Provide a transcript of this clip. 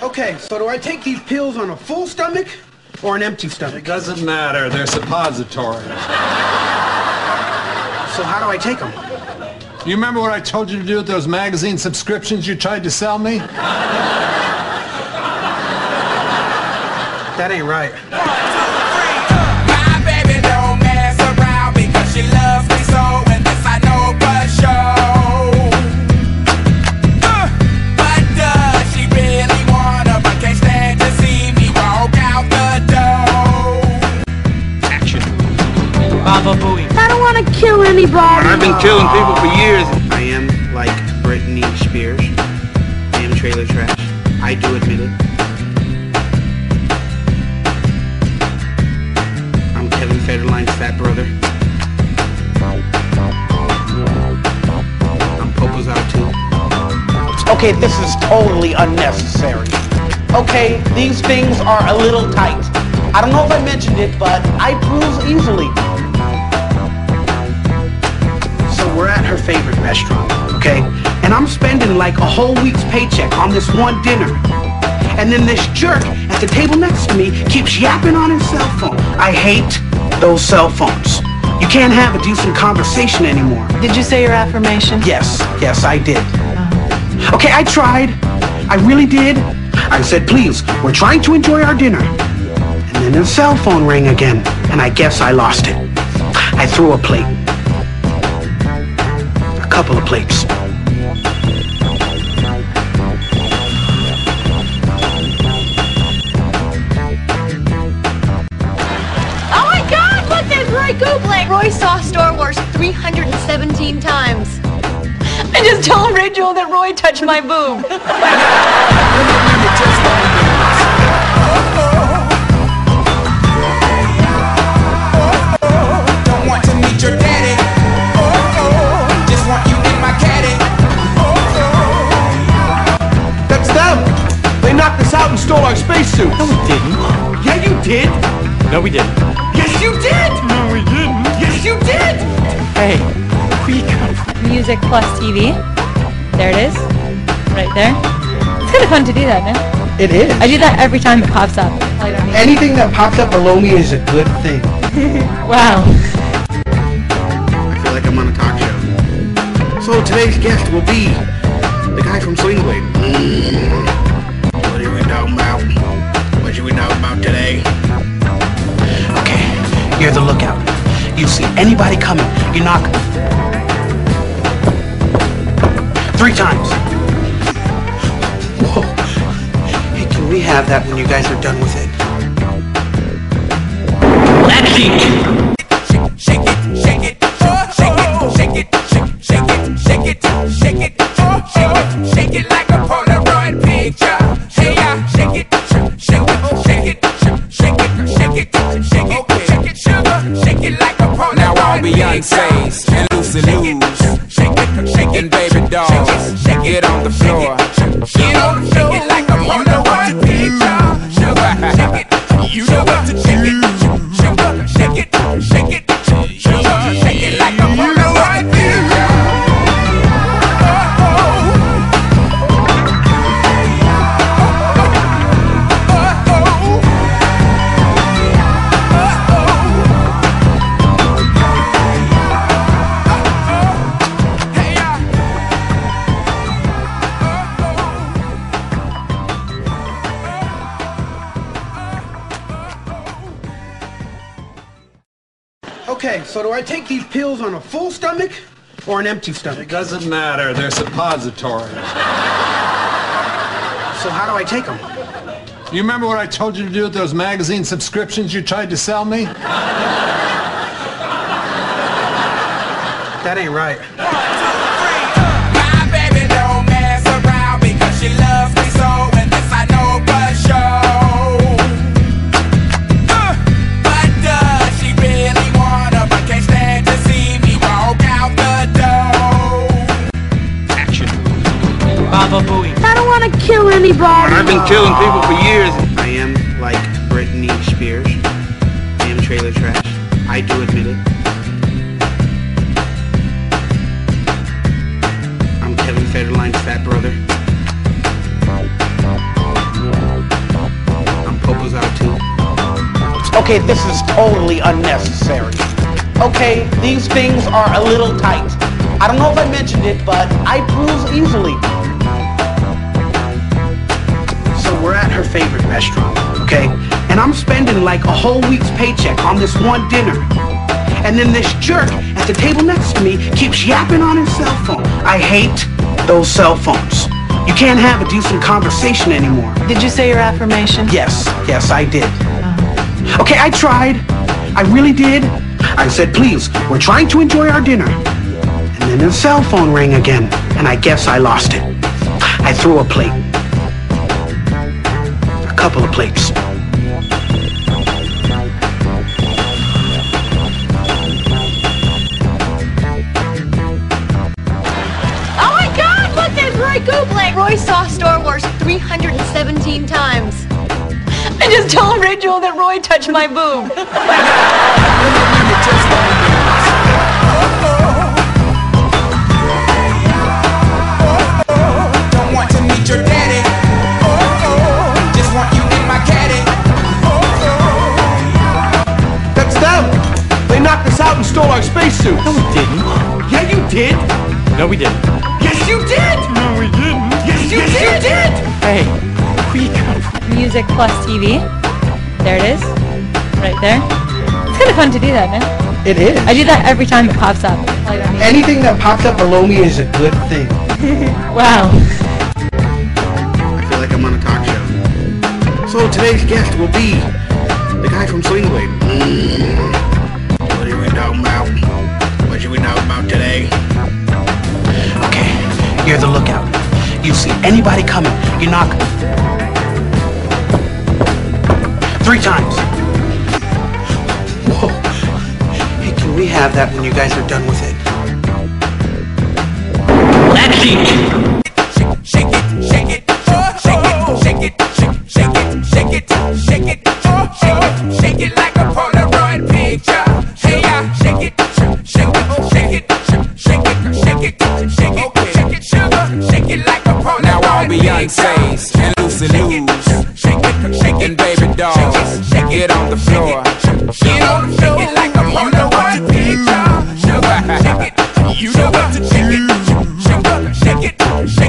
Okay, so do I take these pills on a full stomach or an empty stomach? It doesn't matter. They're suppositories. So how do I take them? You remember what I told you to do with those magazine subscriptions you tried to sell me? That ain't right. Don't want kill anybody. I've been killing people for years. I am like Britney Spears. I am trailer trash. I do admit it. I'm Kevin Federline's fat brother. I'm Popo's out too. Okay, this is totally unnecessary. Okay, these things are a little tight. I don't know if I mentioned it, but I bruise easily. Her favorite restaurant, okay? And I'm spending like a whole week's paycheck on this one dinner. And then this jerk at the table next to me keeps yapping on his cell phone. I hate those cell phones. You can't have a decent conversation anymore. Did you say your affirmation? Yes, yes, I did. Oh. Okay, I tried. I really did. I said, please, we're trying to enjoy our dinner. And then the cell phone rang again, and I guess I lost it. I threw a plate. A couple of plates. Oh my god, look, there's Roy Goobling. Roy saw Star Wars 317 times. I just told Rachel that Roy touched my boob. our spacesuits. No, we didn't. Yeah, you did. No, we didn't. Yes, you did. No, we didn't. Yes, you did. Hey, we got Music plus TV. There it is. Right there. It's kind of fun to do that, no? It is. I do that every time it pops up. I don't need Anything that pops up below me is a good thing. Wow. I feel like I'm on a talk show. So today's guest will be the guy from Sling Blade. Today? Okay, you're the lookout. You see anybody coming, you knock three times. Whoa. Hey, can we have that when you guys are done with it? Shake it, like say Okay, so do I take these pills on a full stomach or an empty stomach? It stomach? doesn't matter. They're suppositories. So how do I take them? You remember what I told you to do with those magazine subscriptions you tried to sell me? That ain't right. I kill anybody. I've been killing people for years. I am like Britney Spears. I am trailer trash. I do admit it. I'm Kevin Federline's fat brother. I'm Popo's out too. Okay, this is totally unnecessary. Okay, these things are a little tight. I don't know if I mentioned it, but I bruise easily. So we're at her favorite restaurant, okay? And I'm spending like a whole week's paycheck on this one dinner. And then this jerk at the table next to me keeps yapping on his cell phone. I hate those cell phones. You can't have a decent conversation anymore. Did you say your affirmation? Yes, yes, I did. Oh. Okay, I tried. I really did. I said, please, we're trying to enjoy our dinner. And then the cell phone rang again, and I guess I lost it. I threw a plate. Couple of plates. Oh my god, look, there's Roy Goobling! Roy saw Star Wars 317 times. I just told Rachel that Roy touched my boob. No, we didn't. Yes, you did! No, we didn't. Yes, you did! Hey, we got Music plus TV. There it is. Right there. It's kind of fun to do that, man. It is. I do that every time it pops up. Like, Anything that pops up below me is a good thing. wow. I feel like I'm on a talk show. So today's guest will be the guy from Sling Blade. Mm. What are we talking about? What should we talk about today? You see anybody coming, you knock three times. Whoa. Hey, can we have that when you guys are done with it? Let's eat. it like a party. Now all Beyonce's and Lucy and baby dolls get on the floor. Get on the floor. Shake it like a party. You know what to do. Shake it. You know what to do. Sugar, shake it. Shake